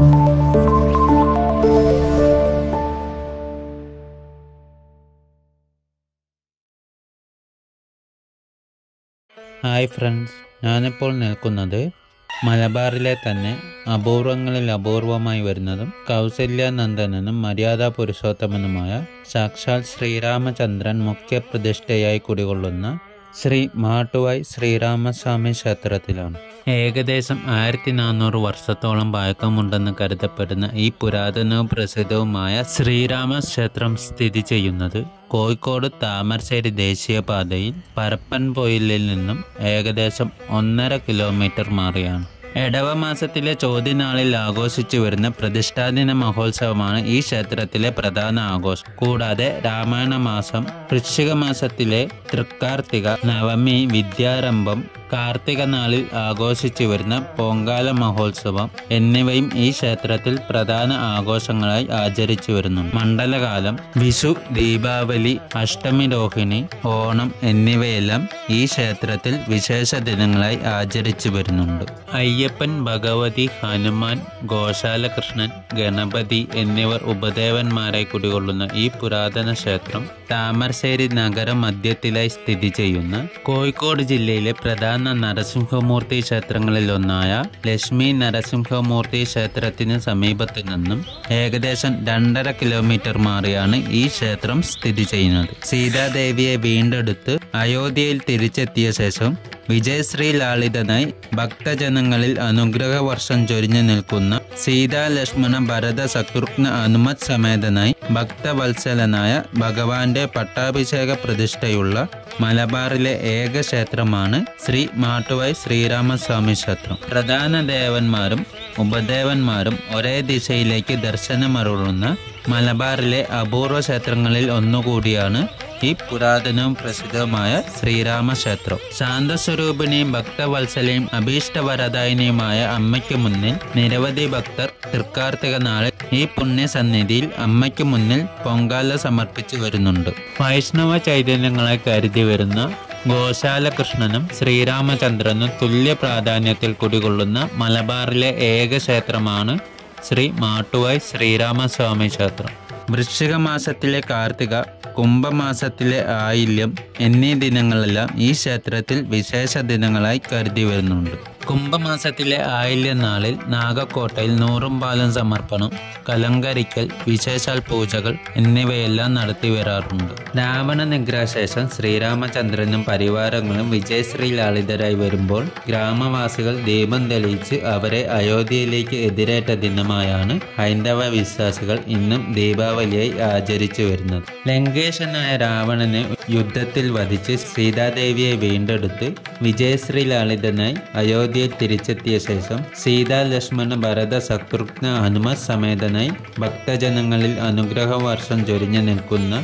Hi friends ഞാനിപ്പോൾ നിൽക്കുന്നത് മലബാറിലെ തന്നെ അപൂർവങ്ങളിൽ അപൂർവമായി വരുന്നതും കൗസല്യാനന്ദനും മര്യാദാ പുരുഷോത്തമനുമായ സാക്ഷാൽ ശ്രീരാമചന്ദ്രൻ മുഖ്യപ്രതിഷ്ഠയായി കുടികൊള്ളുന്ന ശ്രീ മാട്ടുവായ് ശ്രീരാമസ്വാമി ക്ഷേത്രത്തിലാണ്. ഏകദേശം ആയിരത്തി നാനൂറ് വർഷത്തോളം പഴക്കമുണ്ടെന്ന് കരുതപ്പെടുന്ന ഈ പുരാതനവും പ്രസിദ്ധവുമായ ശ്രീരാമ ക്ഷേത്രം സ്ഥിതി ചെയ്യുന്നത് കോഴിക്കോട് താമരശ്ശേരി ദേശീയപാതയിൽ പരപ്പൻപൊയിലിൽ നിന്നും ഏകദേശം ഒന്നര കിലോമീറ്റർ മാറിയാണ്. എടവ മാസത്തിലെ ചോദ്യനാളിൽ ആഘോഷിച്ചു വരുന്ന പ്രതിഷ്ഠാദിന മഹോത്സവമാണ് ഈ ക്ഷേത്രത്തിലെ പ്രധാന ആഘോഷം. കൂടാതെ രാമായണ മാസം വൃശ്ചിക മാസത്തിലെ തൃക്കാർത്തിക നവമി വിദ്യാരംഭം കാർത്തിക നാളിൽ ആഘോഷിച്ചു വരുന്ന പൊങ്കാല മഹോത്സവം എന്നിവയും ഈ ക്ഷേത്രത്തിൽ പ്രധാന ആഘോഷങ്ങളായി ആചരിച്ചു വരുന്നു. മണ്ഡലകാലം വിഷു ദീപാവലി അഷ്ടമി രോഹിണി ഓണം എന്നിവയെല്ലാം ഈ ക്ഷേത്രത്തിൽ വിശേഷ ദിനങ്ങളായി ആചരിച്ചു വരുന്നുണ്ട്. അയ്യപ്പൻ ഭഗവതി ഹനുമാൻ ഗോശാലകൃഷ്ണൻ ഗണപതി എന്നിവർ ഉപദേവന്മാരെ കുടികൊള്ളുന്ന ഈ പുരാതന ക്ഷേത്രം താമരശ്ശേരി നഗര മധ്യത്തിലായി സ്ഥിതി ചെയ്യുന്ന കോഴിക്കോട് ജില്ലയിലെ പ്രധാന നരസിംഹമൂർത്തി ക്ഷേത്രങ്ങളിലൊന്നായ ലക്ഷ്മി നരസിംഹമൂർത്തി ക്ഷേത്രത്തിന് സമീപത്തു നിന്നും ഏകദേശം രണ്ടര കിലോമീറ്റർ മാറിയാണ് ഈ ക്ഷേത്രം സ്ഥിതി ചെയ്യുന്നത്. സീതാദേവിയെ വീണ്ടെടുത്ത് അയോധ്യയിൽ തിരിച്ചെത്തിയ ശേഷം വിജയശ്രീ ലാളിതനായി ഭക്തജനങ്ങളിൽ അനുഗ്രഹ വർഷം ചൊരിഞ്ഞു നിൽക്കുന്ന സീതാ ലക്ഷ്മണ ഭരത ശത്രുഘ്ന അനുമത് സമേതനായി ഭക്തവത്സലനായ ഭഗവാന്റെ പട്ടാഭിഷേക പ്രതിഷ്ഠയുള്ള മലബാറിലെ ഏക ക്ഷേത്രമാണ് ശ്രീ മാട്ടുവായ് ശ്രീരാമസ്വാമി ക്ഷേത്രം. പ്രധാന ദേവന്മാരും ഉപദേവന്മാരും ഒരേ ദിശയിലേക്ക് ദർശനമരുളുന്ന മലബാറിലെ അപൂർവ ക്ഷേത്രങ്ങളിൽ ഒന്നുകൂടിയാണ് ഈ പുരാതനവും പ്രസിദ്ധവുമായ ശ്രീരാമ ക്ഷേത്രം ശാന്തസ്വരൂപിണിയും ഭക്തവത്സലയും അഭീഷ്ടവരദായിനിയുമായ അമ്മയ്ക്ക് മുന്നിൽ നിരവധി ഭക്തർ തൃക്കാർത്തിക നാളിൽ ഈ പുണ്യസന്നിധിയിൽ അമ്മയ്ക്ക് മുന്നിൽ പൊങ്കാല സമർപ്പിച്ചു വരുന്നുണ്ട്. വൈഷ്ണവ ചൈതന്യങ്ങളെ കരുതി വരുന്ന ഗോശാലകൃഷ്ണനും ശ്രീരാമചന്ദ്രനും തുല്യ പ്രാധാന്യത്തിൽ കുടികൊള്ളുന്ന മലബാറിലെ ഏക ക്ഷേത്രമാണ് ശ്രീ മാട്ടുവായ് ശ്രീരാമസ്വാമി ക്ഷേത്രം വൃശ്ചിക മാസത്തിലെ കാർത്തിക കുംഭമാസത്തിലെ ആയില്യം എന്നീ ദിനങ്ങളെല്ലാം ഈ ക്ഷേത്രത്തിൽ വിശേഷ ദിനങ്ങളായി കരുതി വരുന്നുണ്ട്. കുംഭമാസത്തിലെ ആയില്യനാളിൽ നാഗക്കോട്ടയിൽ നൂറും പാലം സമർപ്പണം കലങ്കരിക്കൽ വിശേഷാൽ പൂജകൾ എന്നിവയെല്ലാം നടത്തി വരാറുണ്ട്. രാവണ നിഗ്രഹശേഷം ശ്രീരാമചന്ദ്രനും പരിവാരങ്ങളും വിജയശ്രീ ലാളിതരായി വരുമ്പോൾ ഗ്രാമവാസികൾ ദീപം തെളിയിച്ച് അവരെ അയോധ്യയിലേക്ക് എതിരേറ്റ ദിനമായാണ് ഹൈന്ദവ വിശ്വാസികൾ ഇന്നും ദീപാവലിയായി ആചരിച്ചു വരുന്നത്. ലങ്കേശനായ രാവണനെ യുദ്ധത്തിൽ വധിച്ച് സീതാദേവിയെ വീണ്ടെടുത്ത് വിജയശ്രീ ലാളിതനായി അയോധ്യയിൽ തിരിച്ചെത്തിയ ശേഷം സീതാ ലക്ഷ്മണ ഭരത ശത്രുഘ്ന ഹനുമ സമേതനായി ഭക്തജനങ്ങളിൽ അനുഗ്രഹ വർഷം ചൊരിഞ്ഞു നിൽക്കുന്ന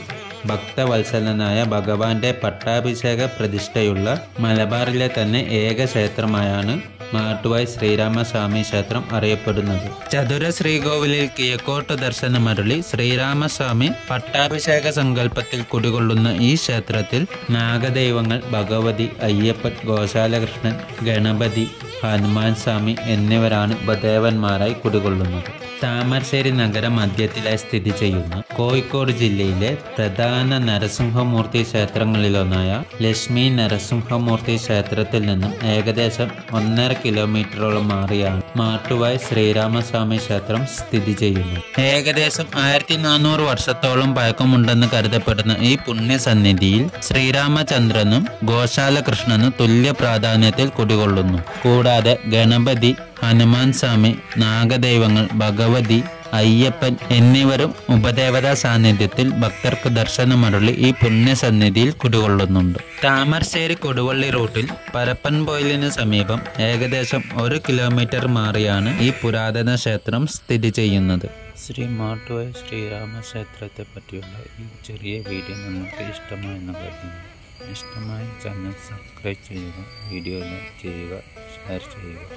ഭക്തവത്സലനായ ഭഗവാന്റെ പട്ടാഭിഷേക പ്രതിഷ്ഠയുള്ള മലബാറിലെ തന്നെ ഏക ക്ഷേത്രമായാണ് മാട്ടുവായ് ശ്രീരാമസ്വാമി ക്ഷേത്രം അറിയപ്പെടുന്നത്. ചതുര ശ്രീകോവിലിൽ കിഴക്കോട്ട് ദർശനമരുളി ശ്രീരാമസ്വാമി പട്ടാഭിഷേക സങ്കല്പത്തിൽ കുടികൊള്ളുന്ന ഈ ക്ഷേത്രത്തിൽ നാഗദൈവങ്ങൾ ഭഗവതി അയ്യപ്പൻ ഗോശാലകൃഷ്ണൻ ഗണപതി ഹനുമാൻ സ്വാമി എന്നിവരാണ് ഉപദേവന്മാരായി കുടികൊള്ളുന്നത്. താമരശ്ശേരി നഗരം മധ്യത്തിലായി സ്ഥിതി ചെയ്യുന്ന കോഴിക്കോട് ജില്ലയിലെ പ്രധാന നരസിംഹമൂർത്തി ക്ഷേത്രങ്ങളിലൊന്നായ ലക്ഷ്മി നരസിംഹമൂർത്തി ക്ഷേത്രത്തിൽ നിന്നും ഏകദേശം ഒന്നര കിലോമീറ്ററോളം മാറിയാണ് മാട്ടുവായ് ശ്രീരാമസ്വാമി ക്ഷേത്രം സ്ഥിതി ചെയ്യുന്നു. ഏകദേശം ആയിരത്തി നാനൂറ് വർഷത്തോളം പഴക്കമുണ്ടെന്ന് കരുതപ്പെടുന്ന ഈ പുണ്യസന്നിധിയിൽ ശ്രീരാമചന്ദ്രനും ഗോശാലകൃഷ്ണനും തുല്യ പ്രാധാന്യത്തിൽ കുടികൊള്ളുന്നു. കൂടാതെ ഗണപതി ഹനുമാൻ സ്വാമി നാഗദൈവങ്ങൾ ഭഗവതി അയ്യപ്പൻ എന്നിവരും ഉപദേവതാ സാന്നിധ്യത്തിൽ ഭക്തർക്ക് ദർശനമരുളി ഈ പുണ്യസന്നിധിയിൽ കുടികൊള്ളുന്നുണ്ട്. താമരശ്ശേരി കൊടുവള്ളി റൂട്ടിൽ പരപ്പൻപൊയിലിന് സമീപം ഏകദേശം ഒരു കിലോമീറ്റർ മാറിയാണ് ഈ പുരാതന ക്ഷേത്രം സ്ഥിതി ചെയ്യുന്നത്. ശ്രീ മാട്ടുവായ ശ്രീരാമ ക്ഷേത്രത്തെ പറ്റിയുള്ള ഈ ചെറിയ വീഡിയോ നിങ്ങൾക്ക് ഇഷ്ടമായെന്ന് കരുതുന്നു. ഇഷ്ടമായ ചാനൽ സബ്സ്ക്രൈബ് ചെയ്യുക വീഡിയോ ലൈക്ക് ചെയ്യുക ഷെയർ ചെയ്യുക.